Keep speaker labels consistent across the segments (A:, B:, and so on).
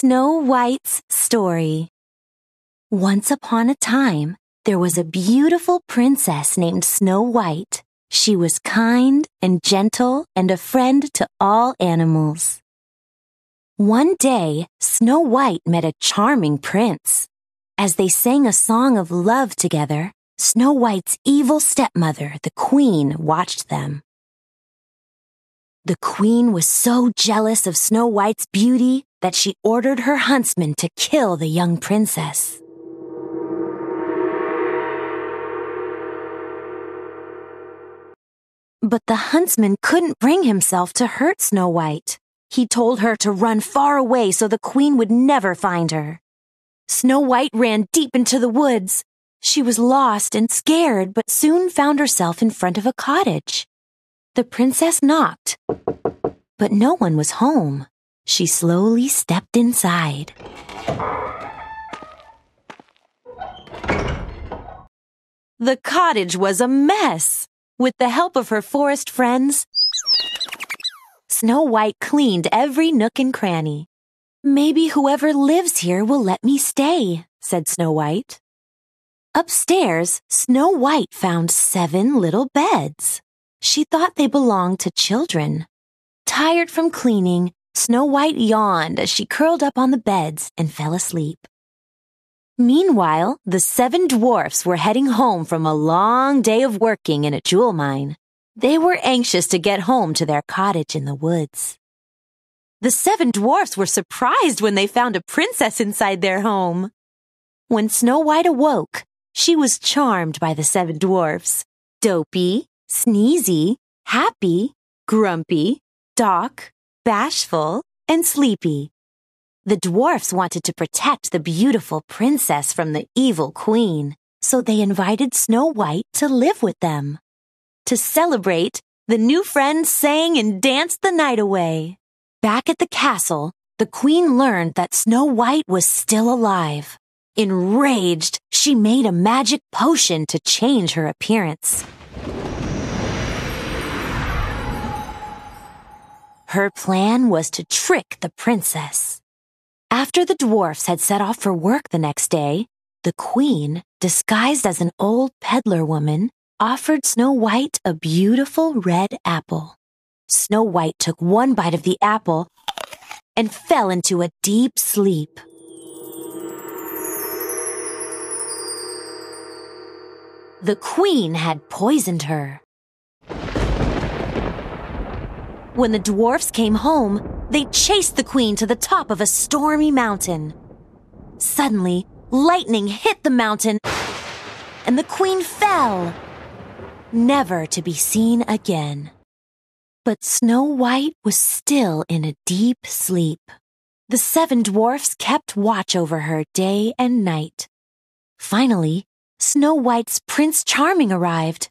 A: Snow White's Story Once upon a time, there was a beautiful princess named Snow White. She was kind and gentle and a friend to all animals. One day, Snow White met a charming prince. As they sang a song of love together, Snow White's evil stepmother, the queen, watched them. The queen was so jealous of Snow White's beauty that she ordered her huntsman to kill the young princess. But the huntsman couldn't bring himself to hurt Snow White. He told her to run far away so the queen would never find her. Snow White ran deep into the woods. She was lost and scared, but soon found herself in front of a cottage. The princess knocked, but no one was home. She slowly stepped inside. The cottage was a mess. With the help of her forest friends, Snow White cleaned every nook and cranny. Maybe whoever lives here will let me stay, said Snow White. Upstairs, Snow White found seven little beds. She thought they belonged to children. Tired from cleaning, Snow White yawned as she curled up on the beds and fell asleep. Meanwhile, the seven dwarfs were heading home from a long day of working in a jewel mine. They were anxious to get home to their cottage in the woods. The seven dwarfs were surprised when they found a princess inside their home. When Snow White awoke, she was charmed by the seven dwarfs. Dopey, Sneezy, Happy, Grumpy, Doc, Bashful, and Sleepy. The dwarfs wanted to protect the beautiful princess from the evil queen, so they invited Snow White to live with them. To celebrate, the new friends sang and danced the night away. Back at the castle, the queen learned that Snow White was still alive. Enraged, she made a magic potion to change her appearance. Her plan was to trick the princess. After the dwarfs had set off for work the next day, the queen, disguised as an old peddler woman, offered Snow White a beautiful red apple. Snow White took one bite of the apple and fell into a deep sleep. The queen had poisoned her. When the dwarfs came home, they chased the queen to the top of a stormy mountain. Suddenly, lightning hit the mountain and the queen fell, never to be seen again. But Snow White was still in a deep sleep. The seven dwarfs kept watch over her day and night. Finally, Snow White's Prince Charming arrived.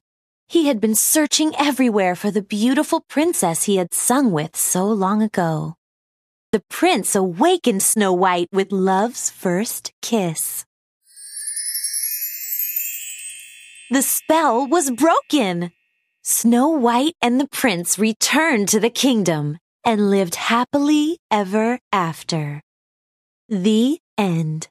A: He had been searching everywhere for the beautiful princess he had sung with so long ago. The prince awakened Snow White with love's first kiss. The spell was broken. Snow White and the prince returned to the kingdom and lived happily ever after. The end.